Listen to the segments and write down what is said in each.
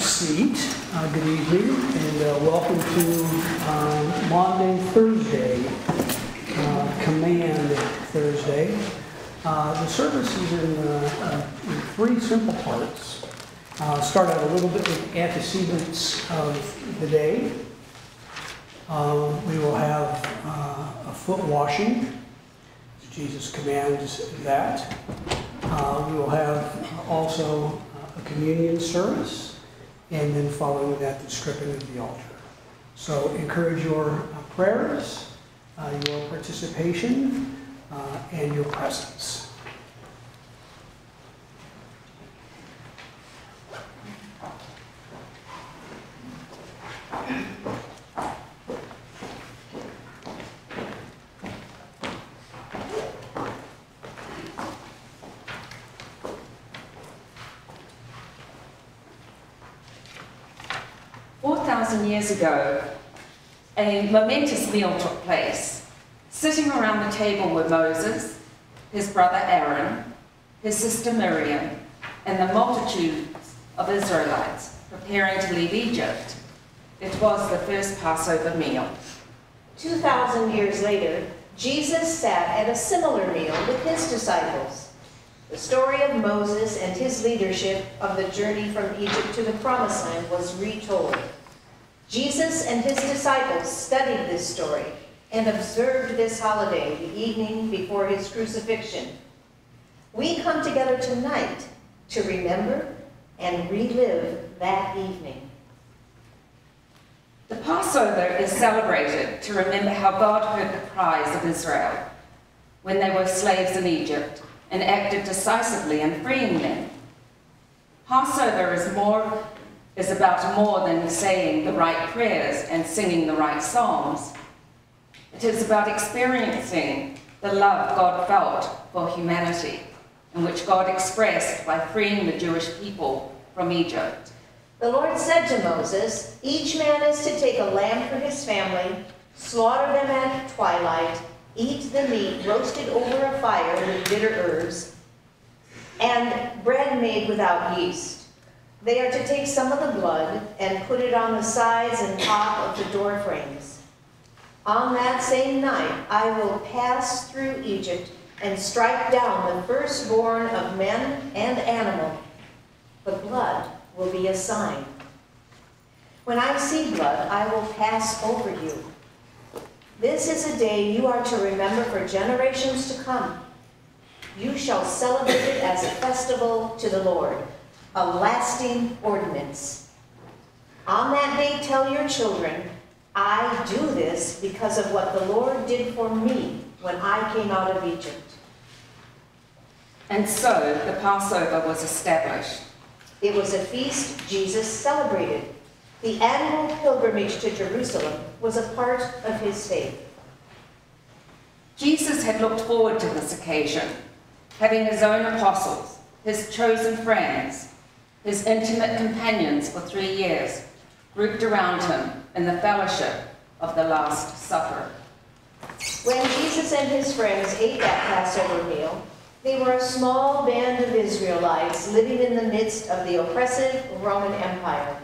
seat. Uh, Good evening and uh, welcome to um, Maundy, Thursday, uh, Command Thursday. Uh, The service is in uh, uh, in three simple parts. Start out a little bit with antecedents of the day. Um, We will have a foot washing. Jesus commands that. We will have also a communion service, and then following that, the stripping of the altar. So encourage your uh, prayers, uh, your participation, uh, and your presence. Ago, a momentous meal took place. Sitting around the table were Moses, his brother Aaron, his sister Miriam, and the multitudes of Israelites preparing to leave Egypt. It was the first Passover meal. 2,000 years later, Jesus sat at a similar meal with his disciples. The story of Moses and his leadership of the journey from Egypt to the Promised Land was retold. Jesus and his disciples studied this story and observed this holiday the evening before his crucifixion. We come together tonight to remember and relive that evening. The Passover is celebrated to remember how God heard the cries of Israel. when they were slaves in Egypt and acted decisively in freeing them. Passover is more is about more than saying the right prayers and singing the right songs. It is about experiencing the love God felt for humanity, and which God expressed by freeing the Jewish people from Egypt. The Lord said to Moses, Each man is to take a lamb for his family, slaughter them at twilight, eat the meat roasted over a fire with bitter herbs, and bread made without yeast. They are to take some of the blood and put it on the sides and top of the door frames. On that same night I will pass through Egypt and strike down the firstborn of men and animal. The blood will be a sign. When I see blood, I will pass over you. This is a day you are to remember for generations to come. You shall celebrate it as a festival to the Lord, a lasting ordinance. On that day, tell your children, I do this because of what the Lord did for me when I came out of Egypt. And so the Passover was established. It was a feast Jesus celebrated. The annual pilgrimage to Jerusalem was a part of his faith. Jesus had looked forward to this occasion, having his own apostles, his chosen friends, his intimate companions for three years, grouped around him in the fellowship of the Last Supper. When Jesus and his friends ate that Passover meal, they were a small band of Israelites living in the midst of the oppressive Roman Empire.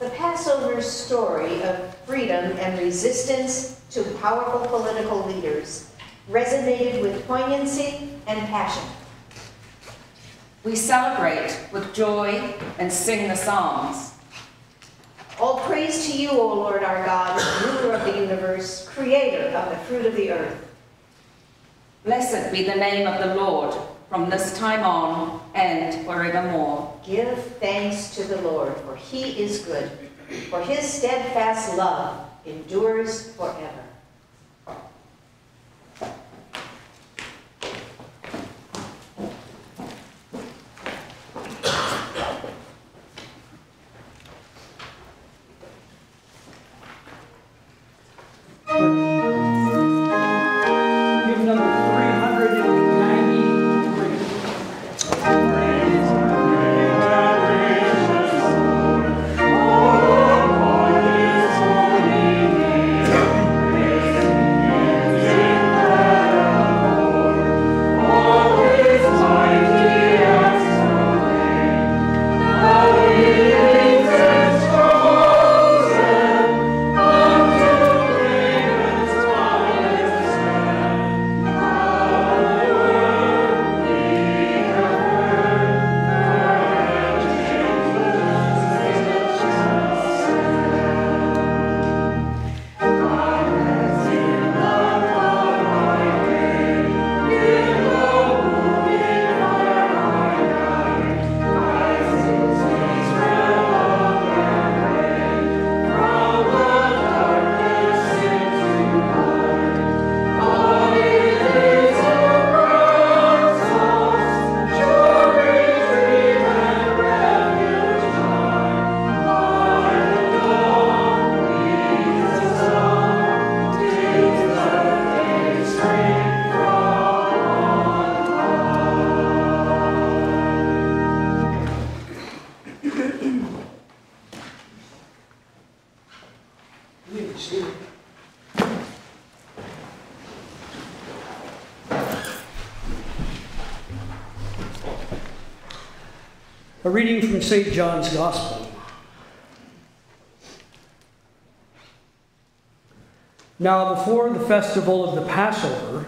The Passover story of freedom and resistance to powerful political leaders resonated with poignancy and passion. We celebrate with joy and sing the Psalms. All praise to you, O Lord our God, ruler of the universe, creator of the fruit of the earth. Blessed be the name of the Lord from this time on and forevermore. Give thanks to the Lord, for he is good, for his steadfast love endures forever. Reading from St. John's Gospel. Now, before the festival of the Passover,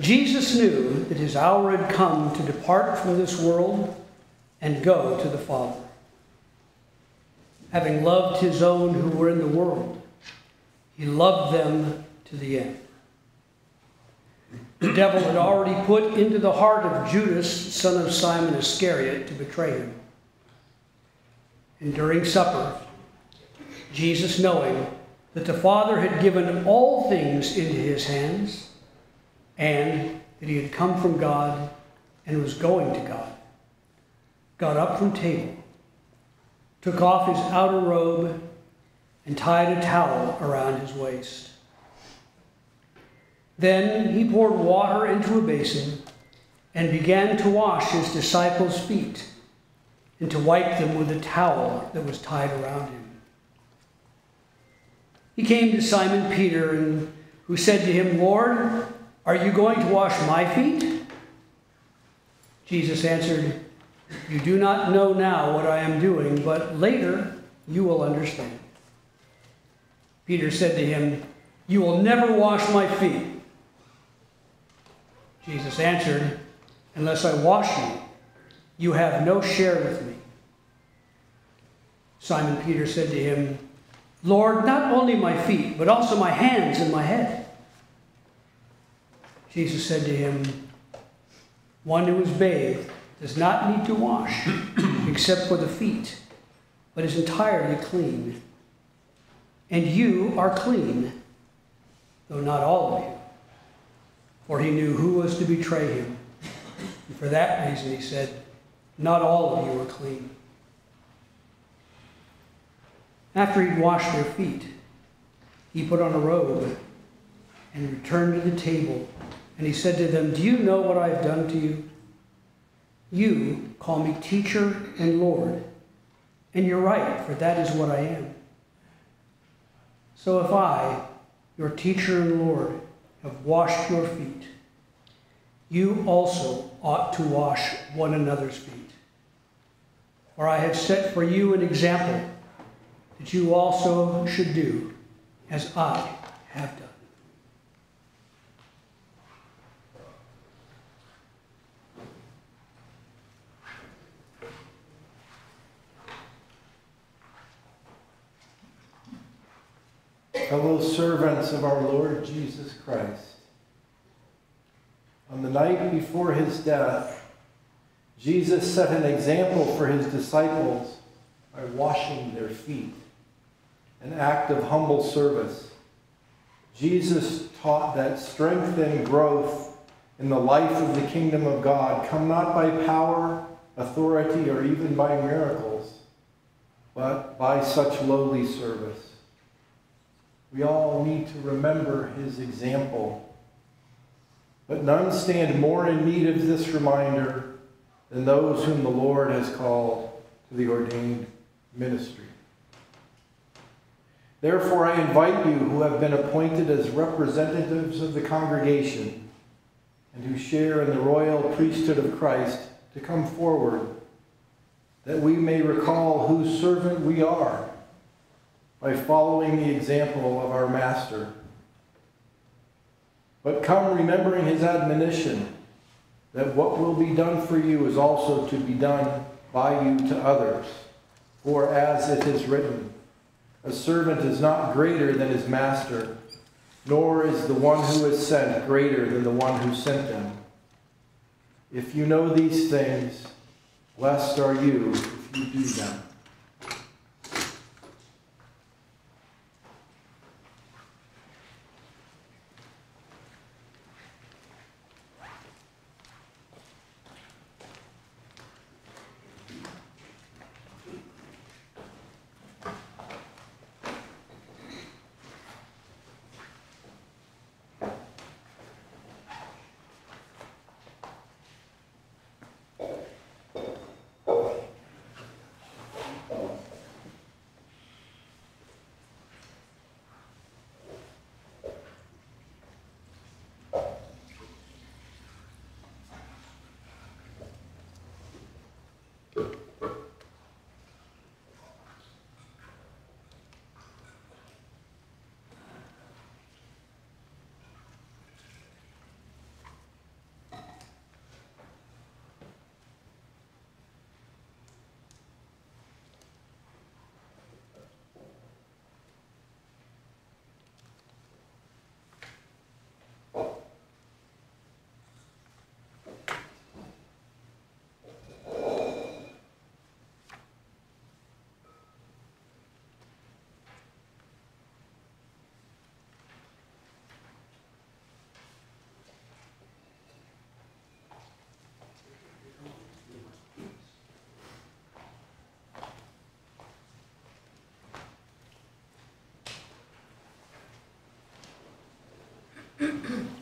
Jesus knew that his hour had come to depart from this world and go to the Father. Having loved his own who were in the world, he loved them to the end. The devil had already put into the heart of Judas, son of Simon Iscariot, to betray him. And during supper, Jesus, knowing that the Father had given all things into his hands, and that he had come from God and was going to God, got up from table, took off his outer robe, and tied a towel around his waist. Then he poured water into a basin and began to wash his disciples' feet and to wipe them with a towel that was tied around him. He came to Simon Peter, and, who said to him, Lord, are you going to wash my feet? Jesus answered, You do not know now what I am doing, but later you will understand. Peter said to him, You will never wash my feet. Jesus answered, Unless I wash you, you have no share with me. Simon Peter said to him, Lord, not only my feet, but also my hands and my head. Jesus said to him, One who is bathed does not need to wash except for the feet, but is entirely clean. And you are clean, though not all of you. For he knew who was to betray him. And for that reason he said, Not all of you are clean. After he'd washed their feet, he put on a robe and returned to the table. And he said to them, Do you know what I have done to you? You call me teacher and Lord, and you're right, for that is what I am. So if I, your teacher and Lord, have washed your feet, you also ought to wash one another's feet. For I have set for you an example that you also should do as I have done. Of our Lord Jesus Christ, on the night before his death, Jesus set an example for his disciples by washing their feet, an act of humble service. Jesus taught that strength and growth in the life of the kingdom of God come not by power, authority, or even by miracles, but by such lowly service. We all need to remember his example. But none stand more in need of this reminder than those whom the Lord has called to the ordained ministry. Therefore, I invite you who have been appointed as representatives of the congregation and who share in the royal priesthood of Christ to come forward, that we may recall whose servant we are by following the example of our Master. But come remembering his admonition that what will be done for you is also to be done by you to others. For as it is written, a servant is not greater than his master, nor is the one who is sent greater than the one who sent him. If you know these things, blessed are you if you do them.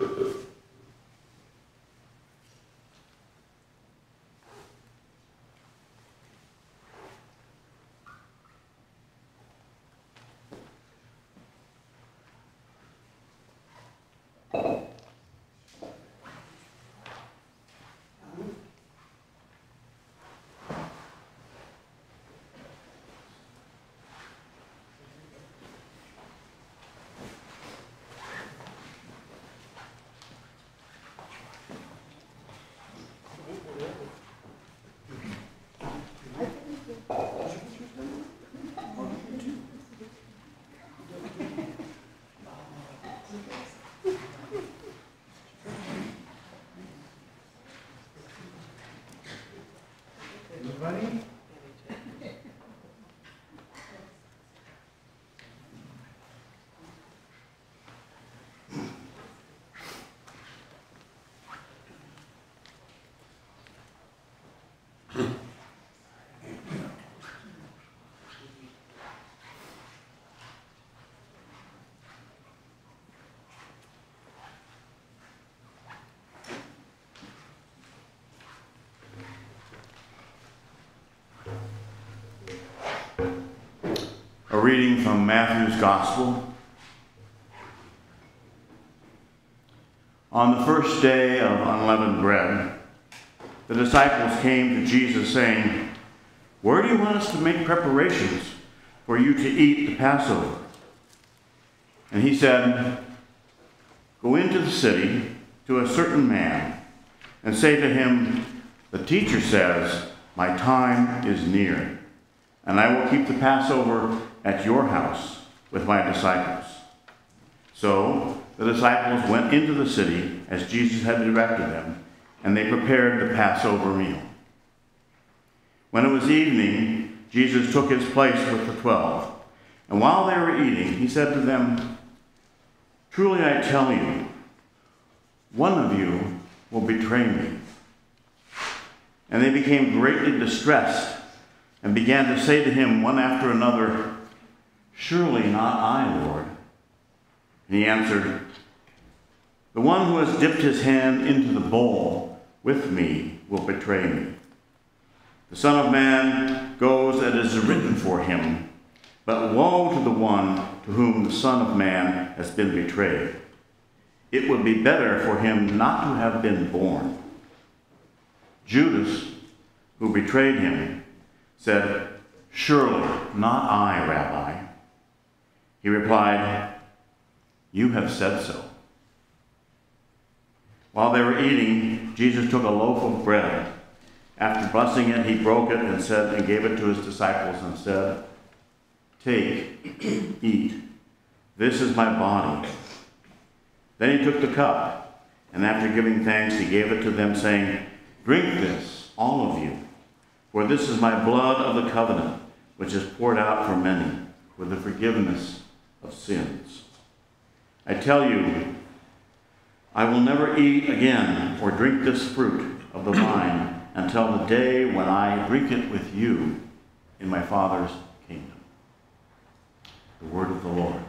Uh-huh. Reading from Matthew's Gospel. On the first day of unleavened bread, the disciples came to Jesus saying, Where do you want us to make preparations for you to eat the Passover? And he said, Go into the city to a certain man and say to him, The teacher says, My time is near, and I will keep the Passover at your house with my disciples. So the disciples went into the city as Jesus had directed them, and they prepared the Passover meal. When it was evening, Jesus took his place with the twelve, and while they were eating, he said to them, Truly I tell you, one of you will betray me. And they became greatly distressed and began to say to him one after another, Surely not I, Lord. And he answered, The one who has dipped his hand into the bowl with me will betray me. The Son of Man goes as is written for him, but woe to the one to whom the Son of Man has been betrayed. It would be better for him not to have been born. Judas, who betrayed him, said, Surely not I, Rabbi. He replied, You have said so. While they were eating, Jesus took a loaf of bread. After blessing it, he broke it and said and gave it to his disciples and said, Take, eat. This is my body. Then he took the cup, and after giving thanks, he gave it to them, saying, Drink this, all of you, for this is my blood of the covenant, which is poured out for many for the forgiveness of sins. I tell you, I will never eat again or drink this fruit of the vine until the day when I drink it with you in my Father's kingdom. The word of the Lord.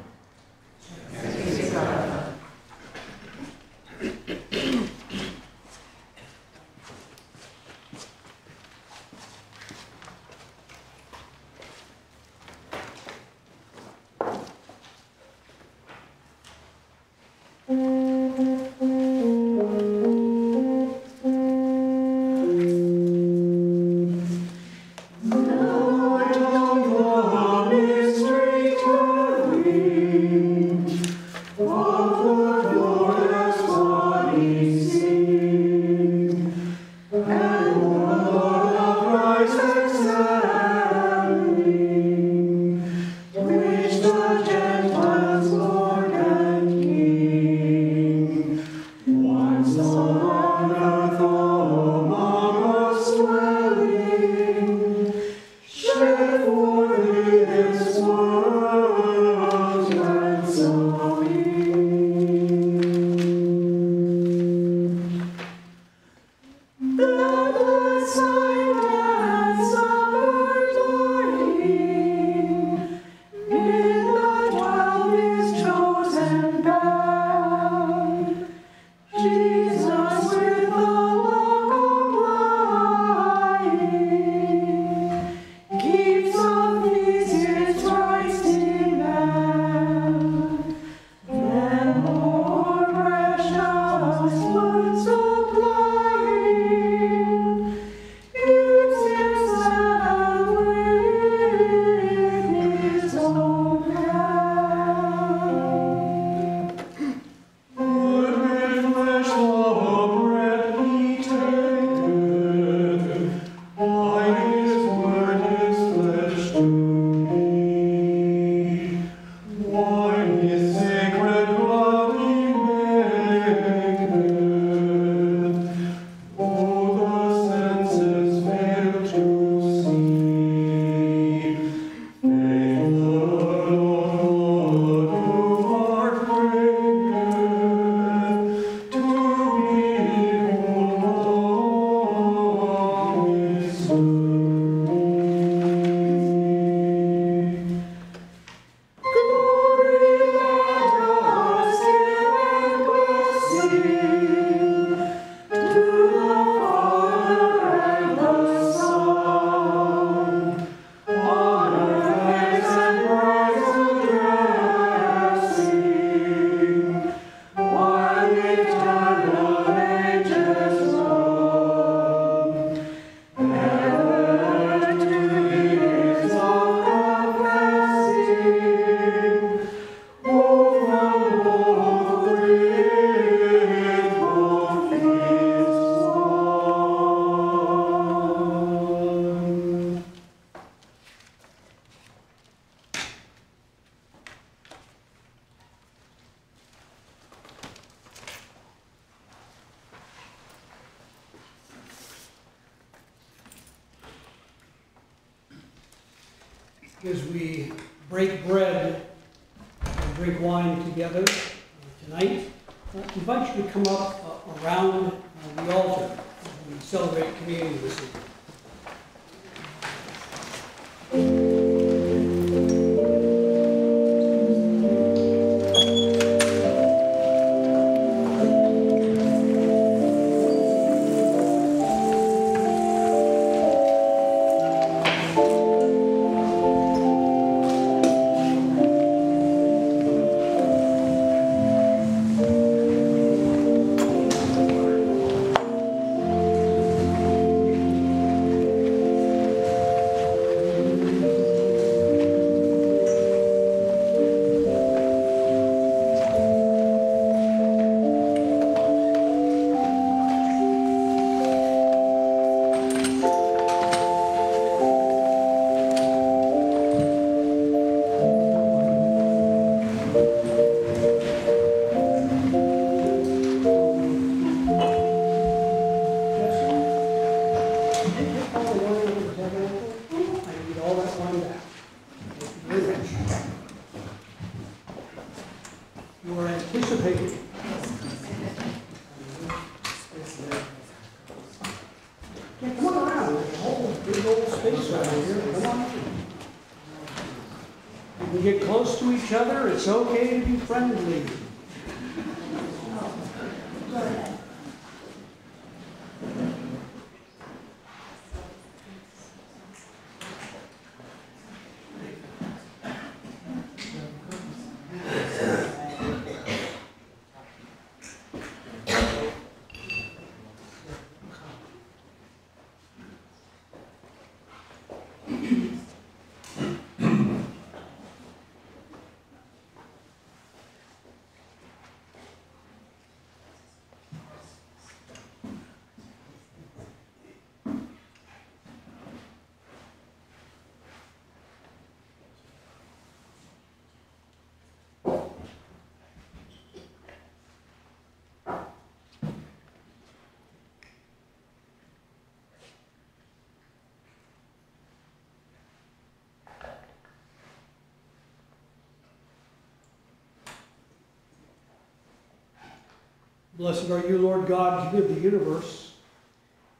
Blessed are you, Lord God, King of the universe.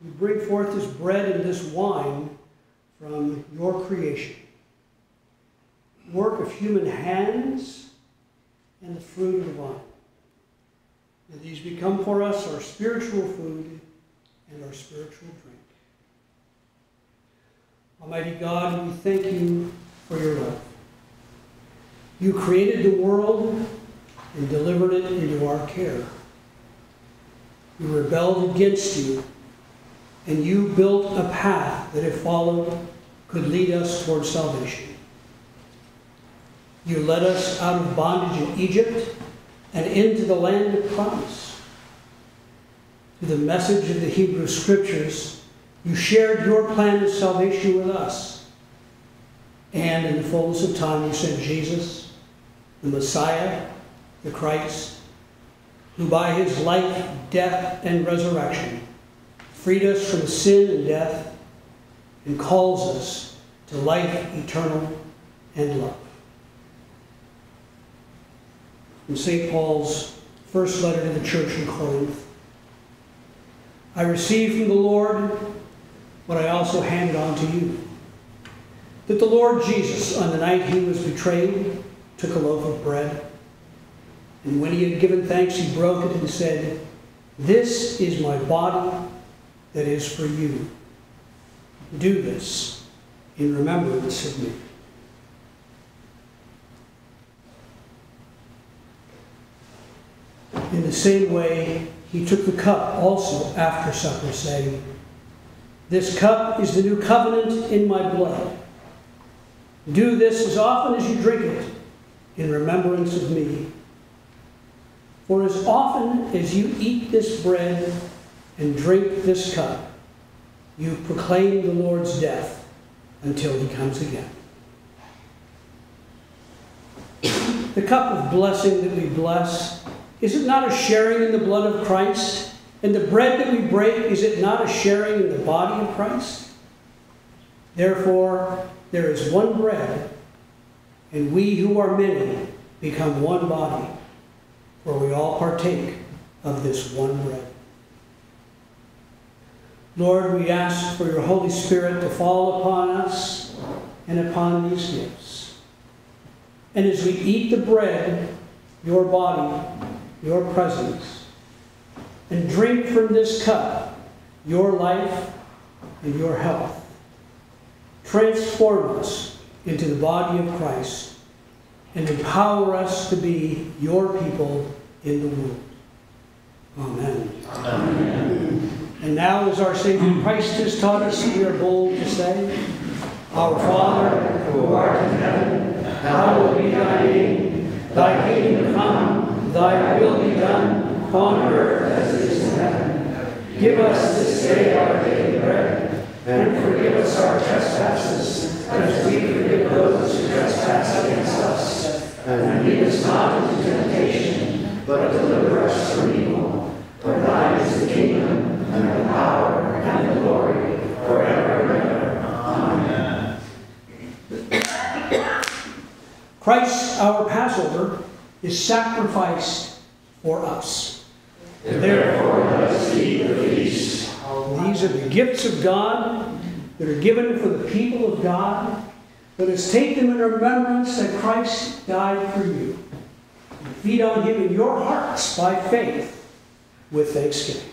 You bring forth this bread and this wine from your creation. Work of human hands and the fruit of the vine. May these become for us our spiritual food and our spiritual drink. Almighty God, we thank you for your love. You created the world and delivered it into our care. We rebelled against you, and you built a path that, if followed, could lead us toward salvation. You led us out of bondage in Egypt and into the land of promise. Through the message of the Hebrew Scriptures, you shared your plan of salvation with us. And in the fullness of time, you sent Jesus, the Messiah, the Christ, who by his life, death, and resurrection freed us from sin and death and calls us to life eternal and love. From St. Paul's first letter to the church in Corinth I received from the Lord what I also handed on to you. That the Lord Jesus, on the night he was betrayed, took a loaf of bread. And when he had given thanks, he broke it and said, This is my body that is for you. Do this in remembrance of me. In the same way, he took the cup also after supper, saying, This cup is the new covenant in my blood. Do this as often as you drink it in remembrance of me. For as often as you eat this bread and drink this cup, you proclaim the Lord's death until he comes again. the cup of blessing that we bless, is it not a sharing in the blood of Christ? And the bread that we break, is it not a sharing in the body of Christ? Therefore, there is one bread, and we who are many become one body, for we all partake of this one bread. Lord, we ask for your Holy Spirit to fall upon us and upon these gifts. And as we eat the bread, your body, your presence, and drink from this cup, your life and your health, transform us into the body of Christ and empower us to be your people in the world. Amen. And now, as our Savior Christ has taught us, we are bold to say, Our Father, who art in heaven, hallowed be thy name. Thy kingdom come, thy will be done, on earth as it is in heaven. Give us this day our daily bread, and forgive us our trespasses, as we forgive those who trespass against us. And lead us not into temptation, but deliver us from evil. For thine is the kingdom, and the power, and the glory, forever and ever. Amen. Christ, our Passover, is sacrificed for us. Therefore, let us eat the feast. These are the gifts of God that are given for the people of God. Let us take them in remembrance that Christ died for you. And feed on him in your hearts by faith with thanksgiving.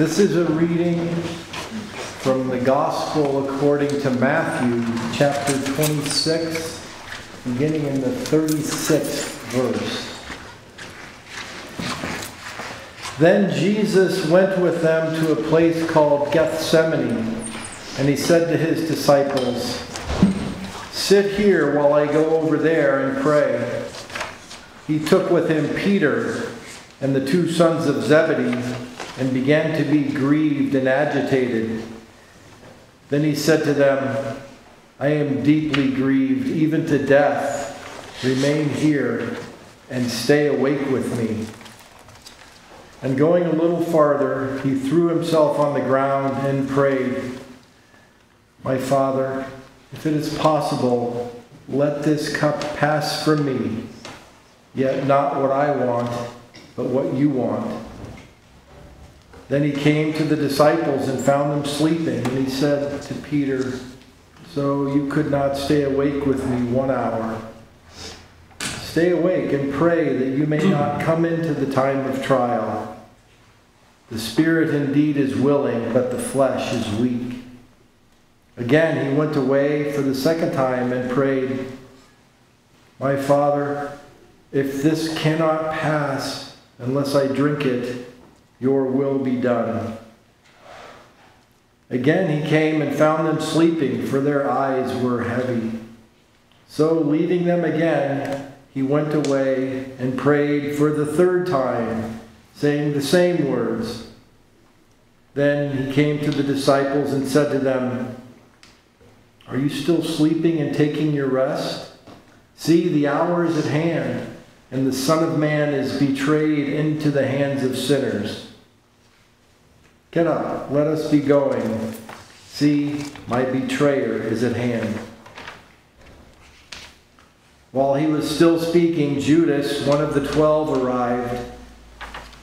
This is a reading from the Gospel according to Matthew, chapter 26, beginning in the 36th verse. Then Jesus went with them to a place called Gethsemane, and he said to his disciples, Sit here while I go over there and pray. He took with him Peter and the two sons of Zebedee and began to be grieved and agitated. Then he said to them, I am deeply grieved, even to death. Remain here and stay awake with me. And going a little farther, he threw himself on the ground and prayed, My Father, if it is possible, let this cup pass from me, yet not what I want, but what you want. Then he came to the disciples and found them sleeping, and he said to Peter, So you could not stay awake with me one hour. Stay awake and pray that you may not come into the time of trial. The spirit indeed is willing, but the flesh is weak. Again he went away for the second time and prayed, My Father, if this cannot pass unless I drink it, your will be done. Again he came and found them sleeping, for their eyes were heavy. So, leaving them again, he went away and prayed for the third time, saying the same words. Then he came to the disciples and said to them, Are you still sleeping and taking your rest? See, the hour is at hand, and the Son of Man is betrayed into the hands of sinners. Get up, let us be going. See, my betrayer is at hand. While he was still speaking, Judas, one of the twelve, arrived.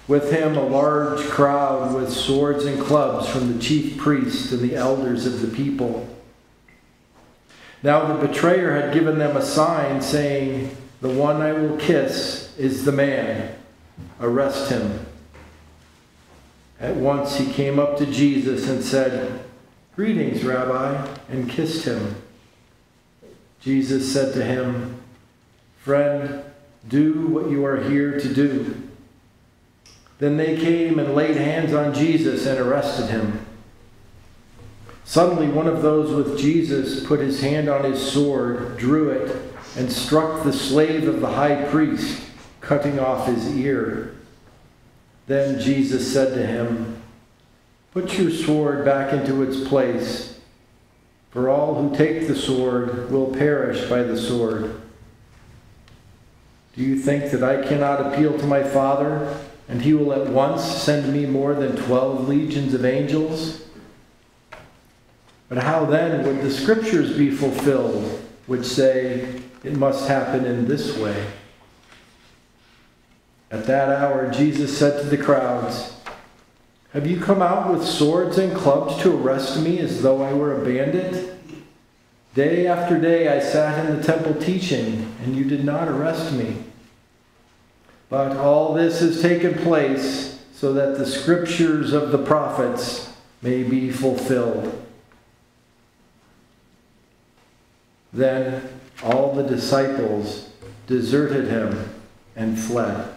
With him, a large crowd with swords and clubs from the chief priests and the elders of the people. Now the betrayer had given them a sign saying, The one I will kiss is the man. Arrest him. At once he came up to Jesus and said, Greetings, Rabbi, and kissed him. Jesus said to him, Friend, do what you are here to do. Then they came and laid hands on Jesus and arrested him. Suddenly, one of those with Jesus put his hand on his sword, drew it, and struck the slave of the high priest, cutting off his ear. Then Jesus said to him, Put your sword back into its place, for all who take the sword will perish by the sword. Do you think that I cannot appeal to my Father, and he will at once send me more than twelve legions of angels? But how then would the scriptures be fulfilled, which say it must happen in this way? At that hour, Jesus said to the crowds, Have you come out with swords and clubs to arrest me as though I were a bandit? Day after day I sat in the temple teaching, and you did not arrest me. But all this has taken place so that the scriptures of the prophets may be fulfilled. Then all the disciples deserted him and fled.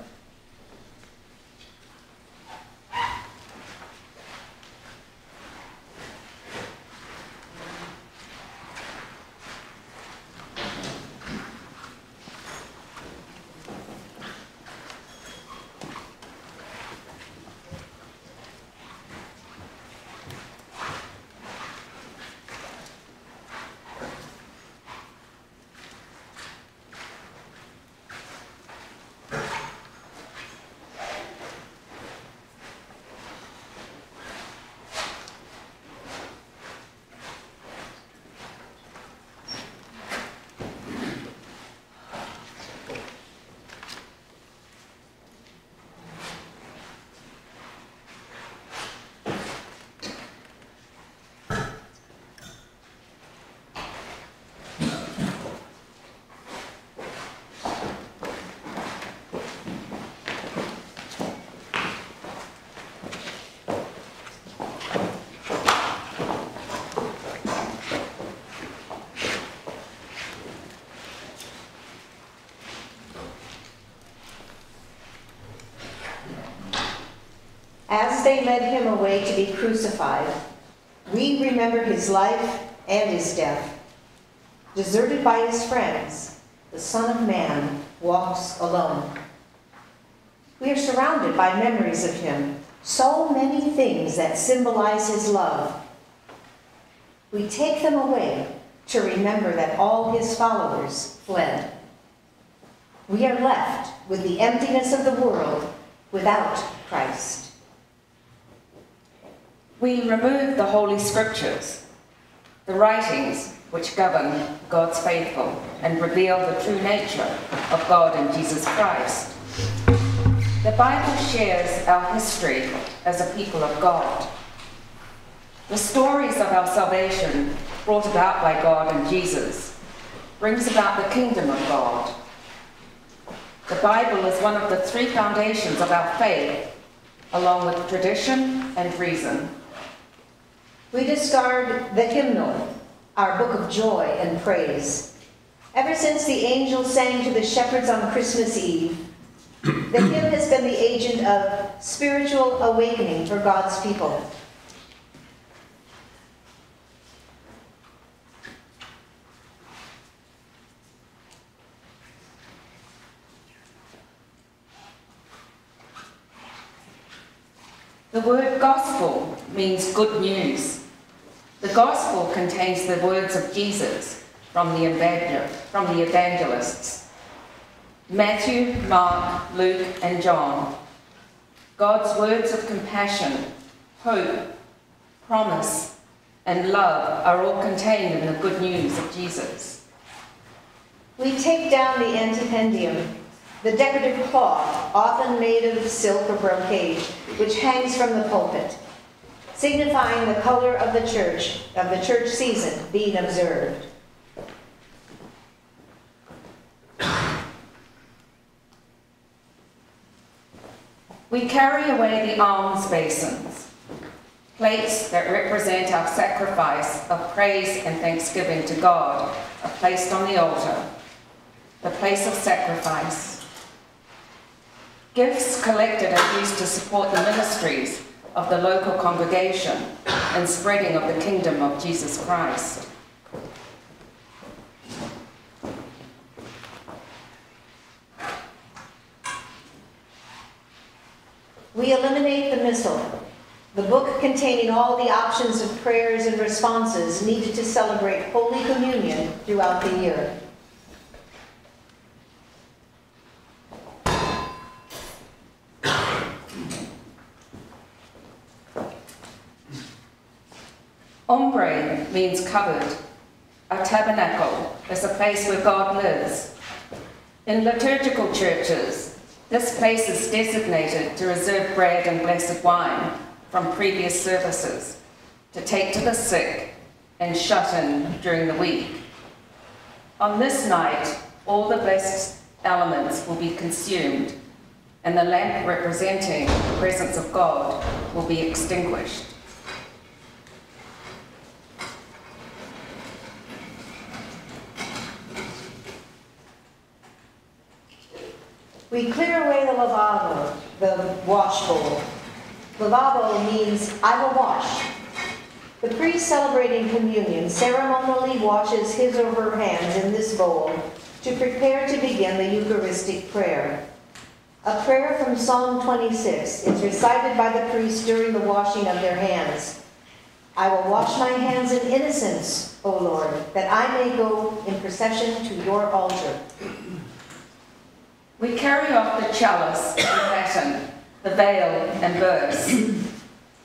As they led him away to be crucified, we remember his life and his death. Deserted by his friends, the Son of Man walks alone. We are surrounded by memories of him, so many things that symbolize his love. We take them away to remember that all his followers fled. We are left with the emptiness of the world without Christ. We remove the Holy Scriptures, the writings which govern God's faithful and reveal the true nature of God and Jesus Christ. The Bible shares our history as a people of God. The stories of our salvation brought about by God and Jesus brings about the kingdom of God. The Bible is one of the three foundations of our faith, along with tradition and reason. We discard the hymnal, our book of joy and praise. Ever since the angels sang to the shepherds on Christmas Eve, the hymn has been the agent of spiritual awakening for God's people. The word gospel means good news. The gospel contains the words of Jesus from the, from the evangelists Matthew, Mark, Luke, and John. God's words of compassion, hope, promise, and love are all contained in the good news of Jesus. We take down the antipendium, the decorative cloth, often made of silk or brocade, which hangs from the pulpit, signifying the color of the church, of the church season being observed. We carry away the alms basins, plates that represent our sacrifice of praise and thanksgiving to God are placed on the altar, the place of sacrifice. Gifts collected are used to support the ministries of the local congregation and spreading of the kingdom of Jesus Christ. We eliminate the missal, the book containing all the options of prayers and responses needed to celebrate Holy Communion throughout the year. Means covered. A tabernacle is a place where God lives. In liturgical churches, this place is designated to reserve bread and blessed wine from previous services, to take to the sick and shut in during the week. On this night, all the blessed elements will be consumed, and the lamp representing the presence of God will be extinguished. We clear away the lavabo, the wash bowl. Lavabo means I will wash. The priest celebrating communion ceremonially washes his or her hands in this bowl to prepare to begin the Eucharistic prayer. A prayer from Psalm 26 is recited by the priest during the washing of their hands. I will wash my hands in innocence, O Lord, that I may go in procession to your altar. We carry off the chalice, the paten, the veil, and burse.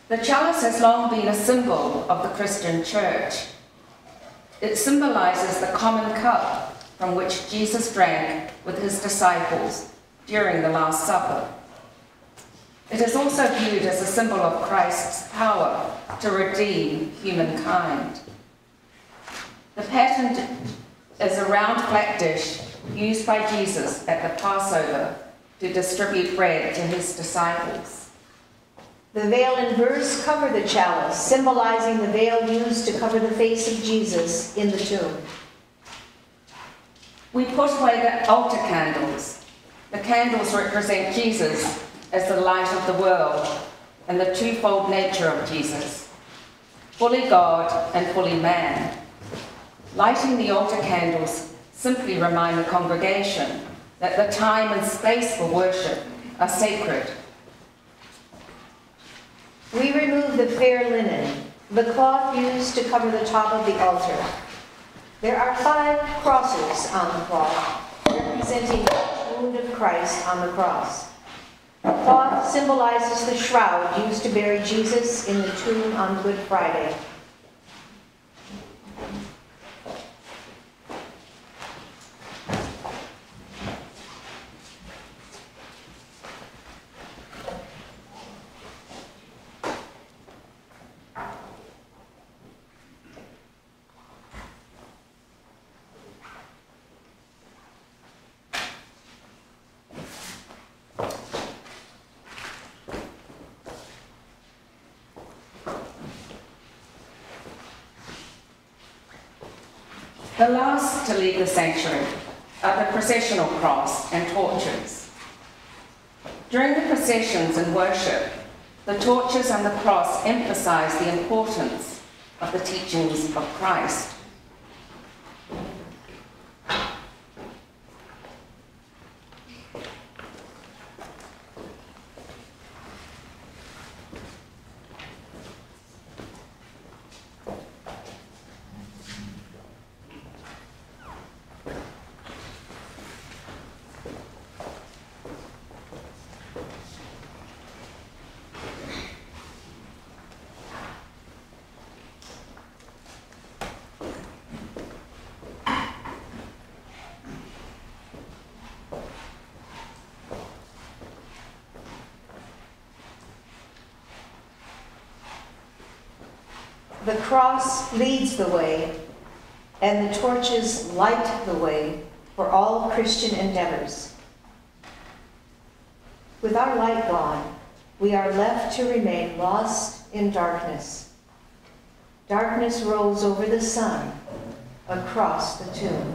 The chalice has long been a symbol of the Christian church. It symbolizes the common cup from which Jesus drank with his disciples during the Last Supper. It is also viewed as a symbol of Christ's power to redeem humankind. The paten is a round flat dish used by Jesus at the Passover to distribute bread to his disciples. The veil and burse cover the chalice, symbolizing the veil used to cover the face of Jesus in the tomb. We put away the altar candles. The candles represent Jesus as the light of the world and the twofold nature of Jesus, fully God and fully man. Lighting the altar candles simply remind the congregation that the time and space for worship are sacred. We remove the fair linen, the cloth used to cover the top of the altar. There are five crosses on the cloth, representing each wound of Christ on the cross. The cloth symbolizes the shroud used to bury Jesus in the tomb on Good Friday. The last to leave the sanctuary are the processional cross and torches. During the processions and worship, the torches and the cross emphasize the importance of the teachings of Christ. The cross leads the way, and the torches light the way for all Christian endeavors. With our light gone, we are left to remain lost in darkness. Darkness rolls over the sun across the tomb.